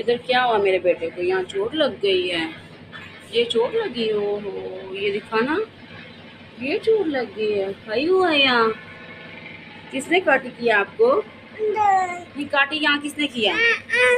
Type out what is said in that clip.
इधर क्या हुआ मेरे बेटे को? यहाँ चोट लग गई है। ये चोट लगी? हो हो ये दिखाना। ये चोट लग गई है। खाई हुआ है यहाँ? किसने काटी किया आपको? ये काटी यहाँ किसने किया?